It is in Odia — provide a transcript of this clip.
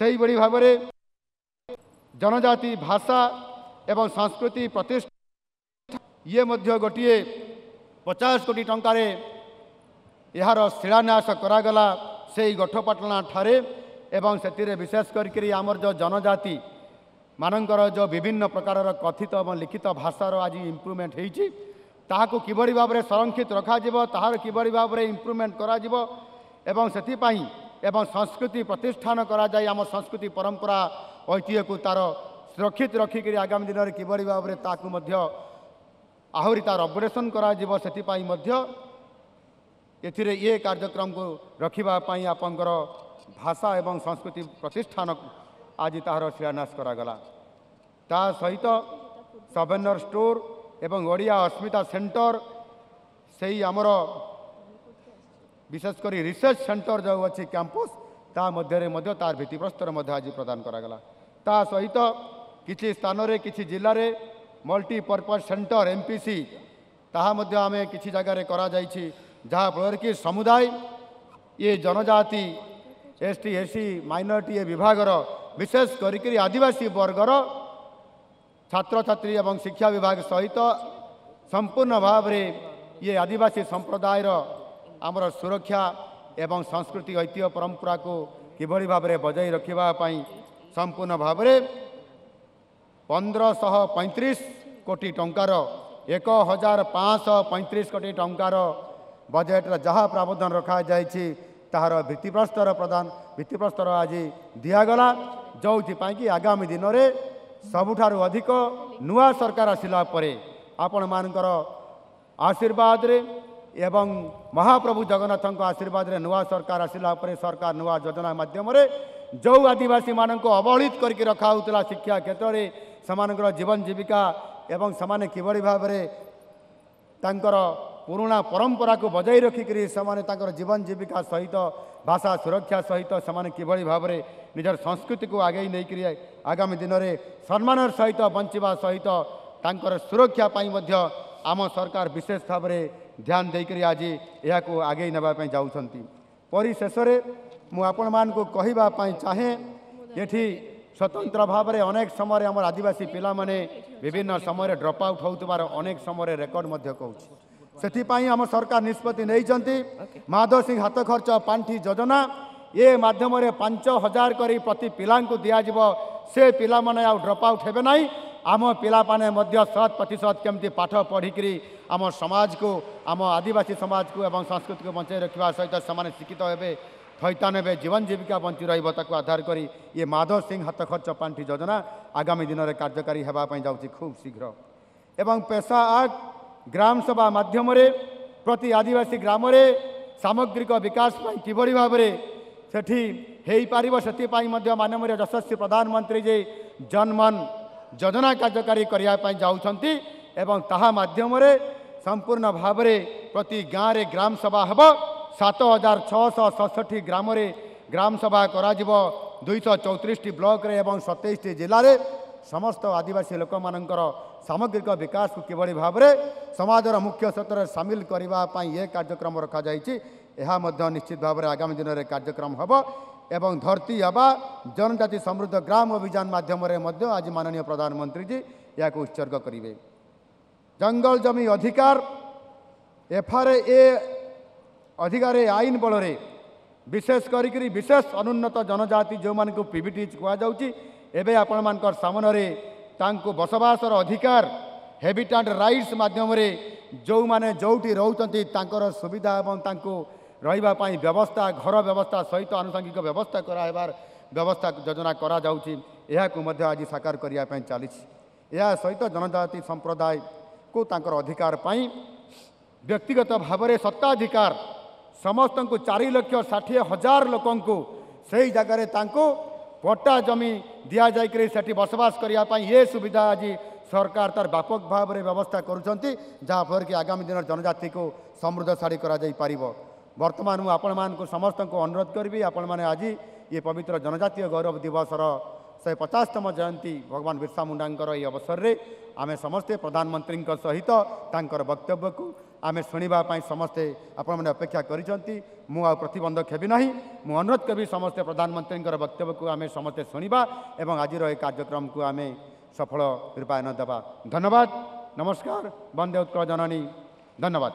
ସେହିଭଳି ଭାବରେ ଜନଜାତି ଭାଷା ଏବଂ ସଂସ୍କୃତି ପ୍ରତିଷ୍ଠା ଇଏ ମଧ୍ୟ ଗୋଟିଏ ପଚାଶ କୋଟି ଟଙ୍କାରେ ଏହାର ଶିଳାନ୍ୟାସ କରାଗଲା ସେଇ ଗୋଠପାଟଣା ଠାରେ ଏବଂ ସେଥିରେ ବିଶେଷ କରିକରି ଆମର ଯେଉଁ ଜନଜାତି ମାନଙ୍କର ଯେଉଁ ବିଭିନ୍ନ ପ୍ରକାରର କଥିତ ଏବଂ ଲିଖିତ ଭାଷାର ଆଜି ଇମ୍ପ୍ରୁଭମେଣ୍ଟ ହେଇଛି ତାହାକୁ କିଭଳି ଭାବରେ ସଂରକ୍ଷିତ ରଖାଯିବ ତାହାର କିଭଳି ଭାବରେ ଇମ୍ପ୍ରୁଭମେଣ୍ଟ କରାଯିବ ଏବଂ ସେଥିପାଇଁ ଏବଂ ସଂସ୍କୃତି ପ୍ରତିଷ୍ଠାନ କରାଯାଇ ଆମ ସଂସ୍କୃତି ପରମ୍ପରା ଐତିହ୍ୟକୁ ତା'ର ସୁରକ୍ଷିତ ରଖିକରି ଆଗାମୀ ଦିନରେ କିଭଳି ଭାବରେ ତାକୁ ମଧ୍ୟ ଆହୁରି ତା'ର ଅପରେସନ୍ କରାଯିବ ସେଥିପାଇଁ ମଧ୍ୟ ଏଥିରେ ଇଏ କାର୍ଯ୍ୟକ୍ରମକୁ ରଖିବା ପାଇଁ ଆପଣଙ୍କର ଭାଷା ଏବଂ ସଂସ୍କୃତି ପ୍ରତିଷ୍ଠାନ ଆଜି ତାହାର ଶିଳାନ୍ୟାସ କରାଗଲା। ତା ସହିତ ସବେନର ଷ୍ଟୋର ଏବଂ ଓଡ଼ିଆ ଅସ୍ମିତା ସେଣ୍ଟର ସେଇ ଆମର ବିଶେଷ କରି ରିସର୍ଚ୍ଚ ସେଣ୍ଟର ଯେଉଁ ଅଛି କ୍ୟାମ୍ପସ୍ ତା ମଧ୍ୟରେ ମଧ୍ୟ ତାର ଭିତ୍ତିପ୍ରସ୍ତର ମଧ୍ୟ ଆଜି ପ୍ରଦାନ କରାଗଲା ତା ସହିତ କିଛି ସ୍ଥାନରେ କିଛି ଜିଲ୍ଲାରେ multipurpose centre M P C ତାହା ମଧ୍ୟ ଆମେ କିଛି ଜାଗାରେ କରାଯାଇଛି ଯାହାଫଳରେ କି ସମୁଦାୟ ଇଏ ଜନଜାତି S T S C minority ଏ ବିଭାଗର ବିଶେଷ କରିକରି ଆଦିବାସୀ ବର୍ଗର ଛାତ୍ରଛାତ୍ରୀ ଏବଂ ଶିକ୍ଷା ବିଭାଗ ସହିତ ସମ୍ପୂର୍ଣ୍ଣ ଭାବରେ ଇଏ ଆଦିବାସୀ ସମ୍ପ୍ରଦାୟର ଆମର ସୁରକ୍ଷା ଏବଂ ସଂସ୍କୃତି ଐତିହ୍ୟ ପରମ୍ପରାକୁ କିଭଳି ଭାବରେ ବଜାଇ ରଖିବା ପାଇଁ ସମ୍ପୂର୍ଣ୍ଣ ଭାବରେ ପନ୍ଦରଶହ ପଇଁତିରିଶ କୋଟି ଟଙ୍କାର ଏକ ହଜାର ପାଞ୍ଚଶହ ପଇଁତିରିଶ କୋଟି ଟଙ୍କାର ବଜେଟ୍ର ଯାହା ପ୍ରାବଧାନ ରଖାଯାଇଛି ତାହାର ଭିତ୍ତିପ୍ରସ୍ତର ପ୍ରଦାନ ଭିତ୍ତିପ୍ରସ୍ତର ଆଜି ଦିଆଗଲା ଯେଉଁଥିପାଇଁ କି ଆଗାମୀ ଦିନରେ ସବୁଠାରୁ ଅଧିକ ନୂଆ ସରକାର ଆସିଲା ପରେ ଆପଣମାନଙ୍କର ଆଶୀର୍ବାଦରେ ଏବଂ ମହାପ୍ରଭୁ ଜଗନ୍ନାଥଙ୍କ ଆଶୀର୍ବାଦରେ ନୂଆ ସରକାର ଆସିଲା ପରେ ସରକାର ନୂଆ ଯୋଜନା ମାଧ୍ୟମରେ ଯେଉଁ ଆଦିବାସୀମାନଙ୍କୁ ଅବହେଳିତ କରିକି ରଖାହେଉଥିଲା ଶିକ୍ଷା କ୍ଷେତ୍ରରେ ସେମାନଙ୍କର ଜୀବନ ଜୀବିକା ଏବଂ ସେମାନେ କିଭଳି ଭାବରେ ତାଙ୍କର ପୁରୁଣା ପରମ୍ପରାକୁ ବଜାଇ ରଖିକରି ସେମାନେ ତାଙ୍କର ଜୀବନ ଜୀବିକା ସହିତ ଭାଷା ସୁରକ୍ଷା ସହିତ ସେମାନେ କିଭଳି ଭାବରେ ନିଜର ସଂସ୍କୃତିକୁ ଆଗେଇ ନେଇକରି ଆଗାମୀ ଦିନରେ ସମ୍ମାନର ସହିତ ବଞ୍ଚିବା ସହିତ ତାଙ୍କର ସୁରକ୍ଷା ପାଇଁ ମଧ୍ୟ ଆମ ସରକାର ବିଶେଷ ଭାବରେ ଧ୍ୟାନ ଦେଇକରି ଆଜି ଏହାକୁ ଆଗେଇ ନେବା ପାଇଁ ଯାଉଛନ୍ତି। ପରିଶେଷରେ ମୁଁ ଆପଣମାନଙ୍କୁ କହିବା ପାଇଁ ଚାହେଁ ଏଠି ସ୍ୱତନ୍ତ୍ର ଭାବରେ ଅନେକ ସମୟରେ ଆମର ଆଦିବାସୀ ପିଲାମାନେ ବିଭିନ୍ନ ସମୟରେ ଡ୍ରପ୍ ଆଉଟ୍ ହେଉଥିବାର ଅନେକ ସମୟରେ ରେକର୍ଡ ମଧ୍ୟ କହୁଛି। ସେଥିପାଇଁ ଆମ ସରକାର ନିଷ୍ପତ୍ତି ନେଇଛନ୍ତି ମାଧବ ସିଂ ହାତ ଖର୍ଚ୍ଚ ପାଣ୍ଠି ଯୋଜନା ଏ ମାଧ୍ୟମରେ ପାଞ୍ଚ ହଜାର କରି ପ୍ରତି ପିଲାଙ୍କୁ ଦିଆଯିବ। ସେ ପିଲାମାନେ ଆଉ ଡ୍ରପ୍ ଆଉଟ୍ ହେବେ ନାହିଁ। ଆମ ପିଲାମାନେ ମଧ୍ୟ ଶତ ପ୍ରତିଶତ କେମିତି ପାଠ ପଢ଼ିକିରି ଆମ ସମାଜକୁ ଆମ ଆଦିବାସୀ ସମାଜକୁ ଏବଂ ସଂସ୍କୃତିକୁ ବଞ୍ଚାଇ ରଖିବା ସହିତ ସେମାନେ ଶିକ୍ଷିତ ହେବେ ଥଇଥାନ ହେବେ ଜୀବନ ଜୀବିକା ବଞ୍ଚି ରହିବ ତାକୁ ଆଧାର କରି ଇଏ ମାଧବ ସିଂ ହାତ ଖର୍ଚ୍ଚ ପାଣ୍ଠି ଯୋଜନା ଆଗାମୀ ଦିନରେ କାର୍ଯ୍ୟକାରୀ ହେବା ପାଇଁ ଯାଉଛି ଖୁବ୍ ଶୀଘ୍ର। ଏବଂ ପେସା ଆକ୍ଟ ଗ୍ରାମ ସଭା ମାଧ୍ୟମରେ ପ୍ରତି ଆଦିବାସୀ ଗ୍ରାମରେ ସାମଗ୍ରିକ ବିକାଶ ପାଇଁ କିଭଳି ଭାବରେ ସେଠି ହେଇପାରିବ ସେଥିପାଇଁ ମଧ୍ୟ ମାନନୀୟ ଯଶସ୍ୱୀ ପ୍ରଧାନମନ୍ତ୍ରୀ ଯେ ଜନମନ ଯୋଜନା କାର୍ଯ୍ୟକାରୀ କରିବା ପାଇଁ ଯାଉଛନ୍ତି ଏବଂ ତାହା ମାଧ୍ୟମରେ ସମ୍ପୂର୍ଣ୍ଣ ଭାବରେ ପ୍ରତି ଗାଁରେ ଗ୍ରାମ ସଭା ହେବ। ସାତ ହଜାର ଛଅଶହ ସତଷଠି ଗ୍ରାମରେ ଗ୍ରାମ ସଭା କରାଯିବ। ଦୁଇଶହ ଚଉତିରିଶଟି ବ୍ଲକରେ ଏବଂ ସତେଇଶଟି ଜିଲ୍ଲାରେ। ସମସ୍ତ ଆଦିବାସୀ ଲୋକମାନଙ୍କର ସାମଗ୍ରିକ ବିକାଶକୁ କିଭଳି ଭାବରେ ସମାଜର ମୁଖ୍ୟ ସ୍ରୋତରେ ସାମିଲ କରିବା ପାଇଁ ଏ କାର୍ଯ୍ୟକ୍ରମ ରଖାଯାଇଛି। ଏହା ମଧ୍ୟ ନିଶ୍ଚିତ ଭାବରେ ଆଗାମୀ ଦିନରେ କାର୍ଯ୍ୟକ୍ରମ ହେବ ଏବଂ ଧରତୀ ହେବା ଜନଜାତି ସମୃଦ୍ଧ ଗ୍ରାମ ଅଭିଯାନ ମାଧ୍ୟମରେ ମଧ୍ୟ ଆଜି ମାନନୀୟ ପ୍ରଧାନମନ୍ତ୍ରୀଜୀ ଏହାକୁ ଉତ୍ସର୍ଗ କରିବେ। ଜଙ୍ଗଲ ଜମି ଅଧିକାର ଏଫ୍ଆର୍ଏ ଅଧିକାର ଏ ଆଇନ ବଳରେ ବିଶେଷ କରିକିରି ବିଶେଷ ଅନୁନ୍ନତ ଜନଜାତି ଯେଉଁମାନଙ୍କୁ ପିଭିଟିଜ୍ କୁହାଯାଉଛି ଏବେ ଆପଣମାନଙ୍କର ସାମନାରେ ତାଙ୍କୁ ବସବାସର ଅଧିକାର ହେବିଟାଟ୍ ରାଇଟ୍ସ ମାଧ୍ୟମରେ ଯେଉଁମାନେ ଯେଉଁଠି ରହୁଛନ୍ତି ତାଙ୍କର ସୁବିଧା ଏବଂ ତାଙ୍କୁ ରହିବା ପାଇଁ ବ୍ୟବସ୍ଥା ଘର ବ୍ୟବସ୍ଥା ସହିତ ଆନୁଷଙ୍ଗିକ ବ୍ୟବସ୍ଥା କରାହେବାର ବ୍ୟବସ୍ଥା ଯୋଜନା କରାଯାଉଛି। ଏହାକୁ ମଧ୍ୟ ଆଜି ସାକାର କରିବା ପାଇଁ ଚାଲିଛି। ଏହା ସହିତ ଜନଜାତି ସମ୍ପ୍ରଦାୟକୁ ତାଙ୍କର ଅଧିକାର ପାଇଁ ବ୍ୟକ୍ତିଗତ ଭାବରେ ସତ୍ତାଧିକାର ସମସ୍ତଙ୍କୁ ଚାରି ଲକ୍ଷ ଷାଠିଏ ହଜାର ଲୋକଙ୍କୁ ସେଇ ଜାଗାରେ ତାଙ୍କୁ ପଟ୍ଟା ଜମି ଦିଆଯାଇକରି ସେଠି ବସବାସ କରିବା ପାଇଁ ଏ ସୁବିଧା ଆଜି ସରକାର ତାର ବ୍ୟାପକ ଭାବରେ ବ୍ୟବସ୍ଥା କରୁଛନ୍ତି ଯାହାଫଳରେ କି ଆଗାମୀ ଦିନରେ ଜନଜାତିକୁ ସମୃଦ୍ଧଶାଳୀ କରାଯାଇପାରିବ। ବର୍ତ୍ତମାନ ମୁଁ ଆପଣମାନଙ୍କୁ ସମସ୍ତଙ୍କୁ ଅନୁରୋଧ କରିବି। ଆପଣମାନେ ଆଜି ଇଏ ପବିତ୍ର ଜନଜାତୀୟ ଗୌରବ ଦିବସର ଶହେ ପଚାଶତମ ଜୟନ୍ତୀ ଭଗବାନ ବିର୍ସା ମୁଣ୍ଡାଙ୍କର ଏହି ଅବସରରେ ଆମେ ସମସ୍ତେ ପ୍ରଧାନମନ୍ତ୍ରୀଙ୍କ ସହିତ ତାଙ୍କର ବକ୍ତବ୍ୟକୁ ଆମେ ଶୁଣିବା ପାଇଁ ସମସ୍ତେ ଆପଣମାନେ ଅପେକ୍ଷା କରିଛନ୍ତି। ମୁଁ ଆଉ ପ୍ରତିବନ୍ଧକ ହେବି ନାହିଁ। ମୁଁ ଅନୁରୋଧ କରିବି ସମସ୍ତେ ପ୍ରଧାନମନ୍ତ୍ରୀଙ୍କର ବକ୍ତବ୍ୟକୁ ଆମେ ସମସ୍ତେ ଶୁଣିବା ଏବଂ ଆଜିର ଏହି କାର୍ଯ୍ୟକ୍ରମକୁ ଆମେ ସଫଳ ରୂପାୟନ ଦେବା। ଧନ୍ୟବାଦ। ନମସ୍କାର। ବନ୍ଦେ ଉତ୍କଳ ଜନନୀ। ଧନ୍ୟବାଦ।